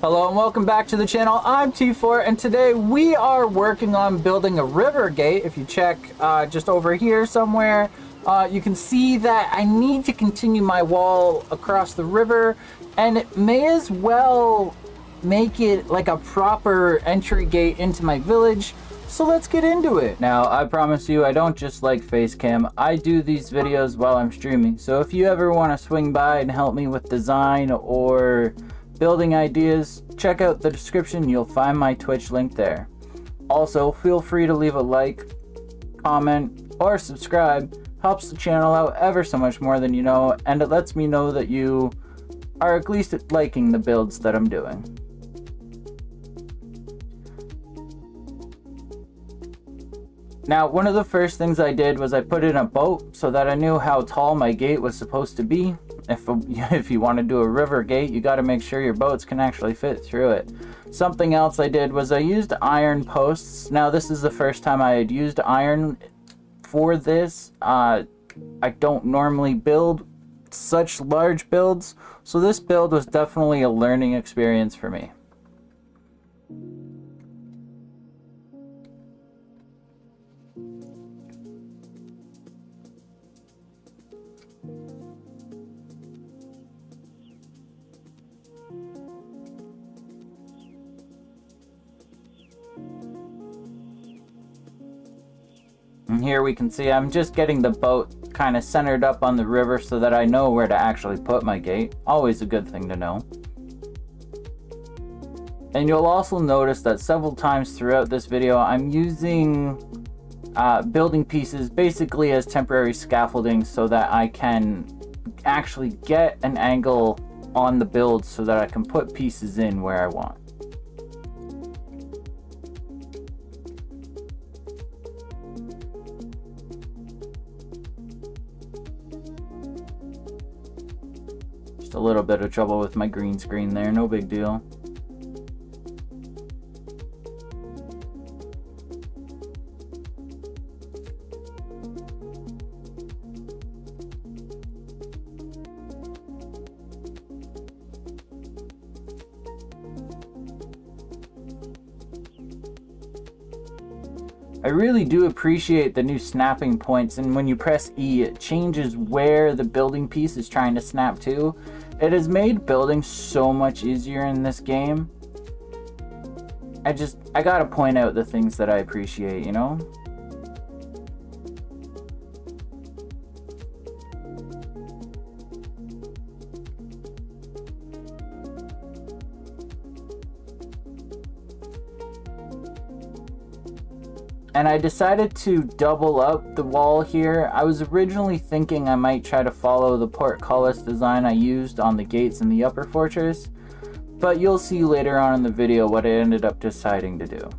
Hello and welcome back to the channel. I'm T4 and today we are working on building a river gate. If you check uh, just over here somewhere, uh, you can see that I need to continue my wall across the river and it may as well make it like a proper entry gate into my village. So let's get into it. Now, I promise you, I don't just like face cam. I do these videos while I'm streaming. So if you ever want to swing by and help me with design or building ideas, check out the description. You'll find my Twitch link there. Also, feel free to leave a like, comment, or subscribe. Helps the channel out ever so much more than you know, and it lets me know that you are at least liking the builds that I'm doing. Now, one of the first things I did was I put in a boat so that I knew how tall my gate was supposed to be if, if you want to do a river gate, you got to make sure your boats can actually fit through it. Something else I did was I used iron posts. Now, this is the first time I had used iron for this. Uh, I don't normally build such large builds, so this build was definitely a learning experience for me. Here we can see I'm just getting the boat kind of centered up on the river so that I know where to actually put my gate. Always a good thing to know. And you'll also notice that several times throughout this video I'm using uh, building pieces basically as temporary scaffolding so that I can actually get an angle on the build so that I can put pieces in where I want. A little bit of trouble with my green screen there, no big deal. I really do appreciate the new snapping points and when you press E it changes where the building piece is trying to snap to. It has made building so much easier in this game. I just, I gotta point out the things that I appreciate, you know? And I decided to double up the wall here. I was originally thinking I might try to follow the portcullis design I used on the gates in the upper fortress, but you'll see later on in the video what I ended up deciding to do.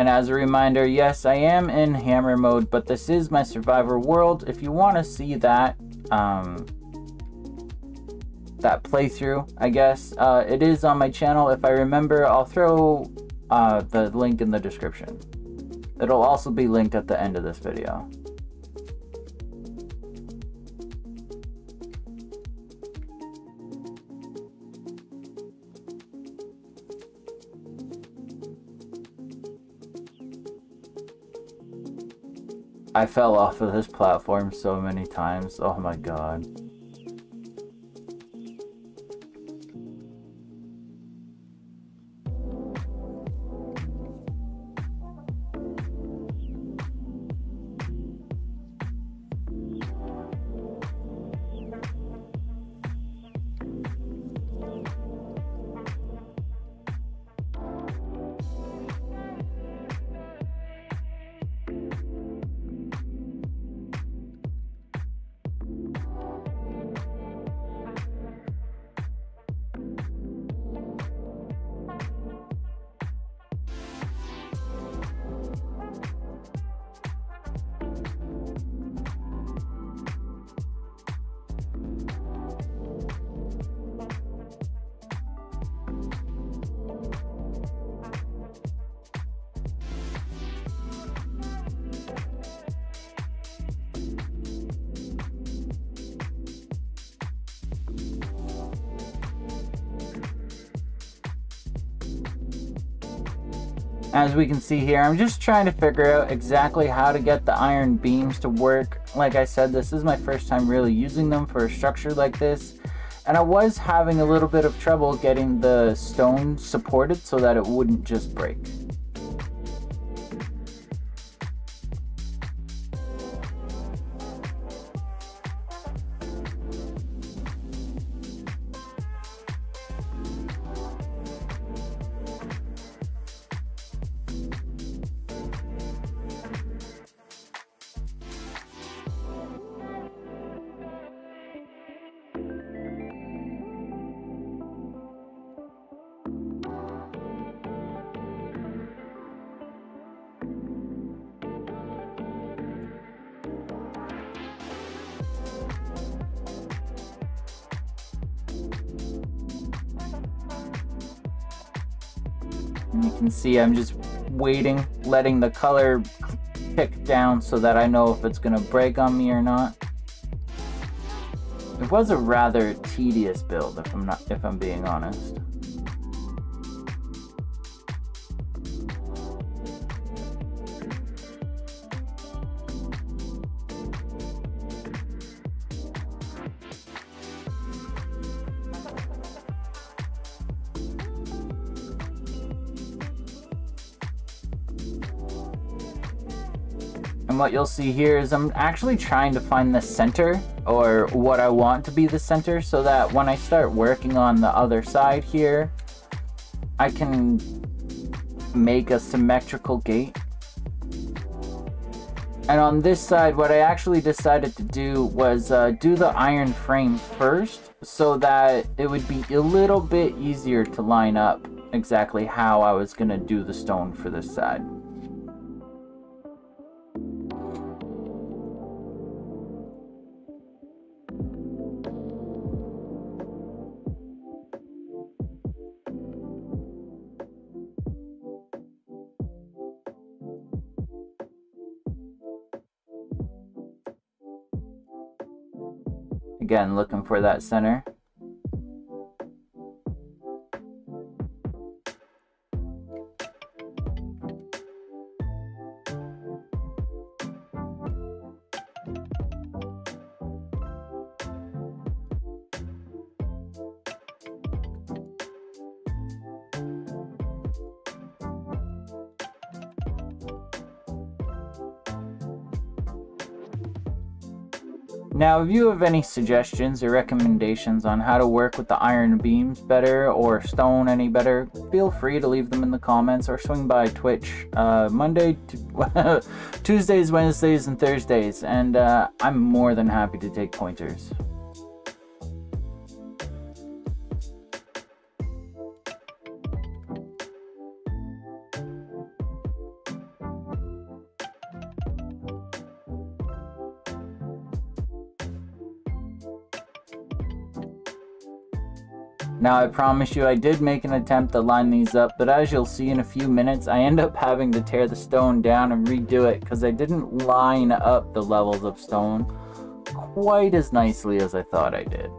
And as a reminder, yes, I am in hammer mode, but this is my survivor world. If you want to see that, um, that playthrough, I guess, uh, it is on my channel. If I remember, I'll throw uh, the link in the description. It'll also be linked at the end of this video. I fell off of this platform so many times. Oh my god. As we can see here, I'm just trying to figure out exactly how to get the iron beams to work. Like I said, this is my first time really using them for a structure like this. And I was having a little bit of trouble getting the stone supported so that it wouldn't just break. You can see I'm just waiting, letting the color pick down so that I know if it's gonna break on me or not. It was a rather tedious build if I'm not if I'm being honest. What you'll see here is I'm actually trying to find the center or what I want to be the center so that when I start working on the other side here, I can make a symmetrical gate. And on this side, what I actually decided to do was uh, do the iron frame first so that it would be a little bit easier to line up exactly how I was going to do the stone for this side. Again, looking for that center. Now, if you have any suggestions or recommendations on how to work with the iron beams better or stone any better, feel free to leave them in the comments or swing by Twitch uh, Monday, Tuesdays, Wednesdays, and Thursdays, and uh, I'm more than happy to take pointers. Now I promise you I did make an attempt to line these up, but as you'll see in a few minutes, I end up having to tear the stone down and redo it because I didn't line up the levels of stone quite as nicely as I thought I did.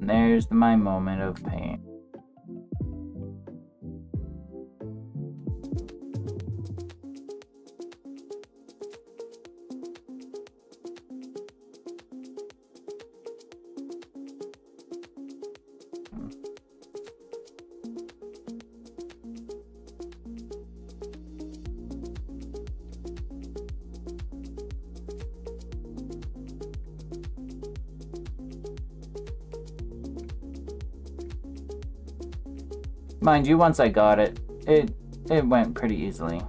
There's my moment of pain. Mind you, once I got it, it, it went pretty easily.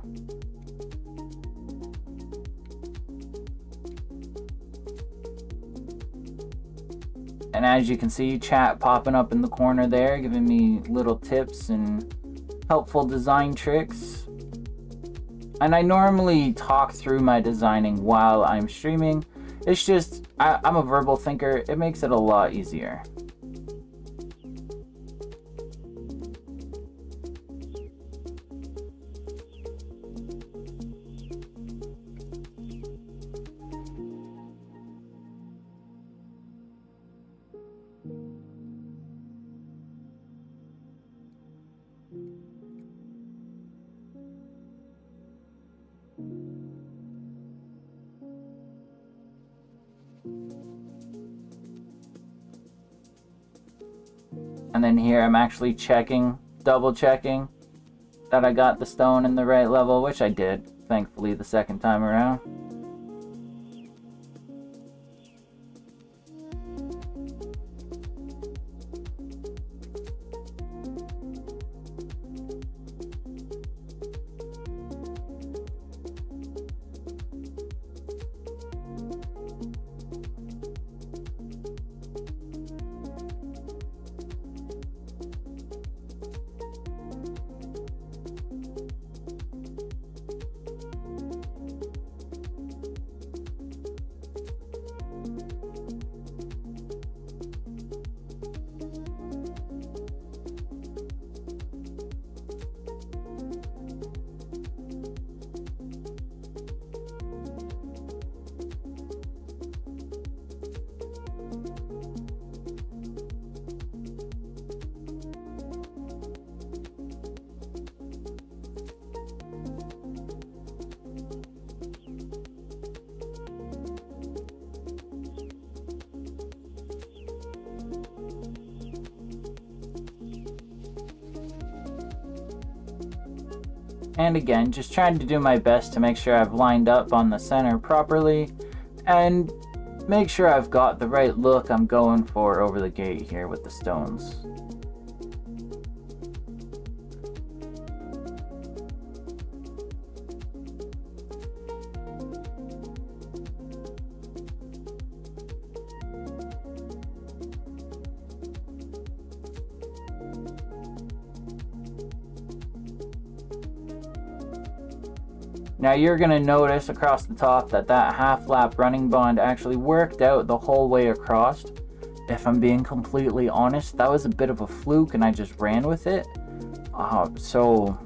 And as you can see, chat popping up in the corner there, giving me little tips and helpful design tricks. And I normally talk through my designing while I'm streaming. It's just, I, am a verbal thinker. It makes it a lot easier. Then here I'm actually checking, double checking that I got the stone in the right level, which I did, thankfully, the second time around. And again, just trying to do my best to make sure I've lined up on the center properly and make sure I've got the right look I'm going for over the gate here with the stones. You're going to notice across the top that that half lap running bond actually worked out the whole way across. If I'm being completely honest, that was a bit of a fluke and I just ran with it. Uh, so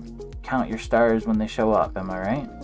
count your stars when they show up, am I right?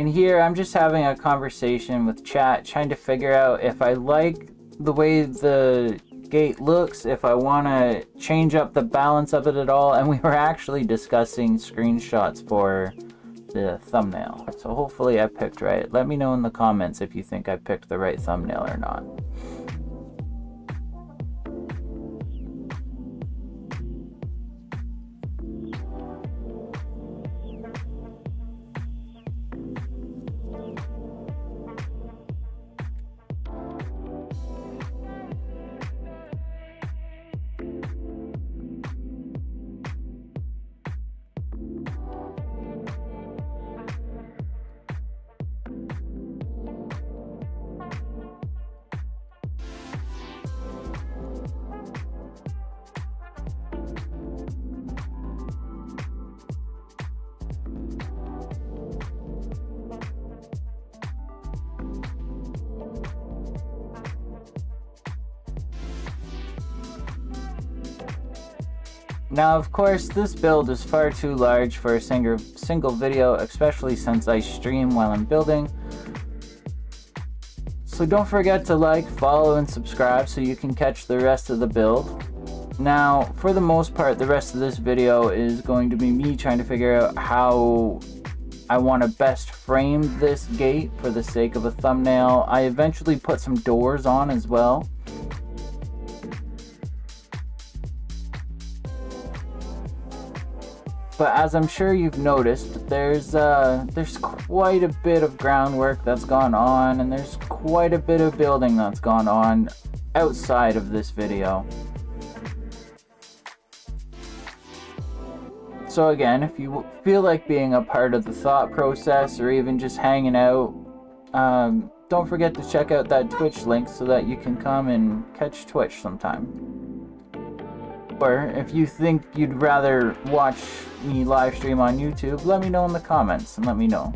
And here I'm just having a conversation with chat, trying to figure out if I like the way the gate looks, if I want to change up the balance of it at all. And we were actually discussing screenshots for the thumbnail. So hopefully I picked right. Let me know in the comments if you think I picked the right thumbnail or not. Now, of course, this build is far too large for a single, single video, especially since I stream while I'm building. So don't forget to like, follow, and subscribe so you can catch the rest of the build. Now, for the most part, the rest of this video is going to be me trying to figure out how I want to best frame this gate for the sake of a thumbnail. I eventually put some doors on as well. But as I'm sure you've noticed, there's uh, there's quite a bit of groundwork that's gone on, and there's quite a bit of building that's gone on outside of this video. So again, if you feel like being a part of the thought process or even just hanging out, um, don't forget to check out that Twitch link so that you can come and catch Twitch sometime. Or if you think you'd rather watch me live stream on YouTube, let me know in the comments and let me know.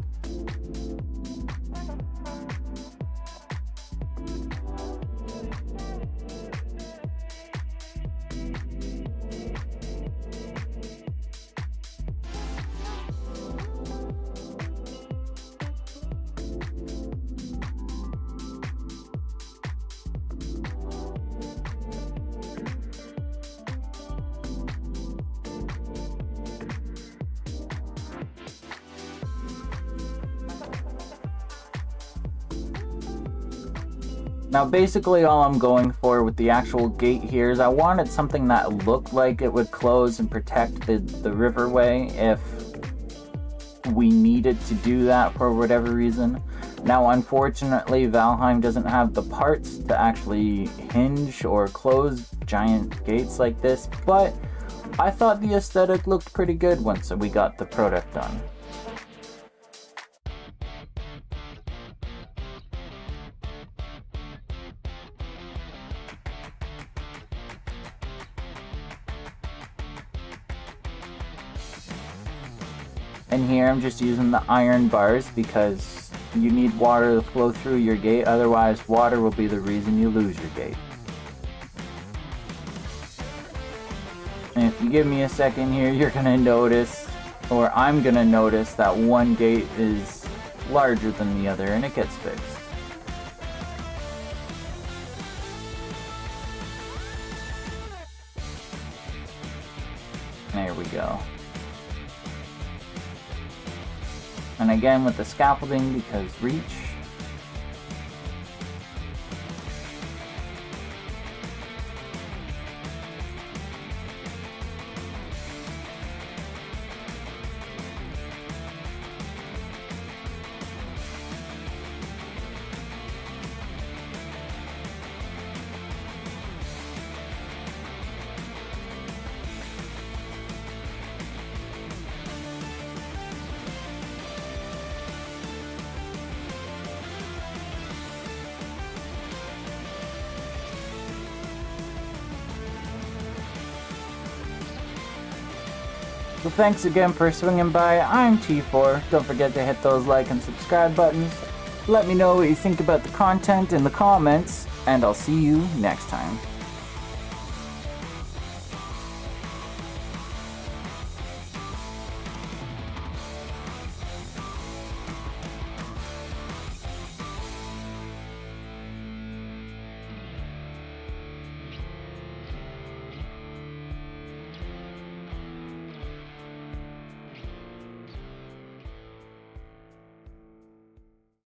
Now basically all I'm going for with the actual gate here is I wanted something that looked like it would close and protect the, the riverway if we needed to do that for whatever reason. Now unfortunately Valheim doesn't have the parts to actually hinge or close giant gates like this, but I thought the aesthetic looked pretty good once we got the product done. And here I'm just using the iron bars because you need water to flow through your gate, otherwise water will be the reason you lose your gate. And if you give me a second here, you're gonna notice, or I'm gonna notice that one gate is larger than the other and it gets fixed. Again with the scaffolding because reach. So thanks again for swinging by. I'm T4. Don't forget to hit those like and subscribe buttons. Let me know what you think about the content in the comments, and I'll see you next time.